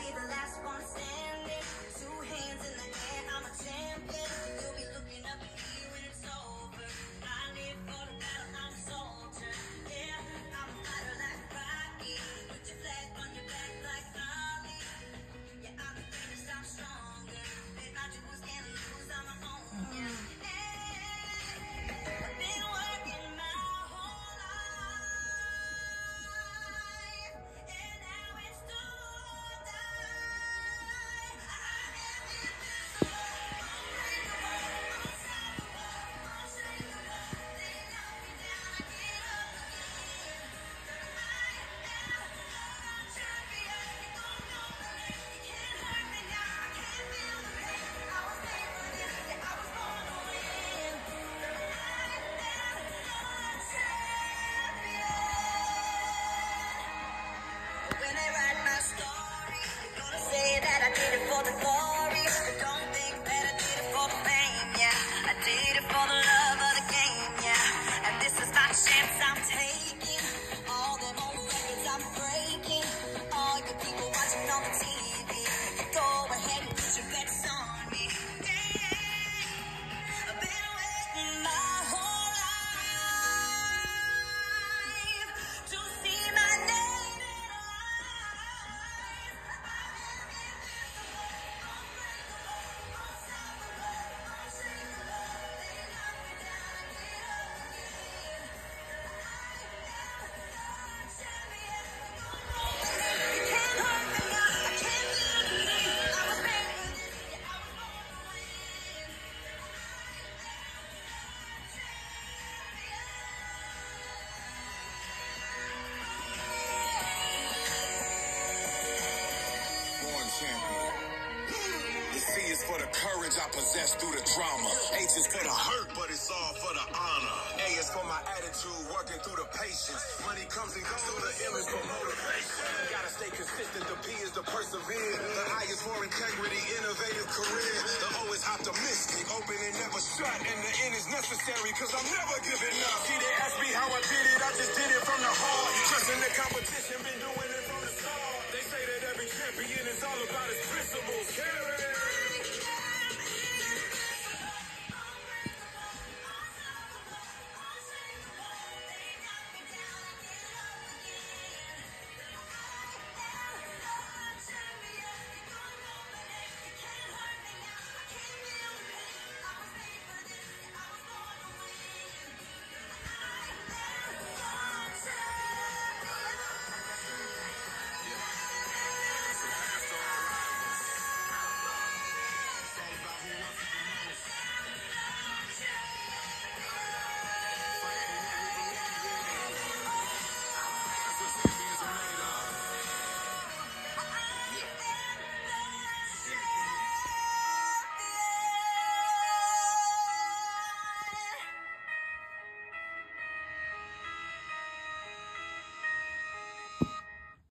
be the last. Thank. champion. The C is for the courage I possess through the drama. H is for the hurt, but it's all for the honor. A is for my attitude, working through the patience. Money comes and goes, so the M is for motivation. Gotta stay consistent, the P is to persevere. The I is for integrity, innovative career. The O is optimistic, open and never shut. And the N is necessary, cause I'm never giving up. See, they ask me how I did it, I just did it from the heart. Trusting the competition,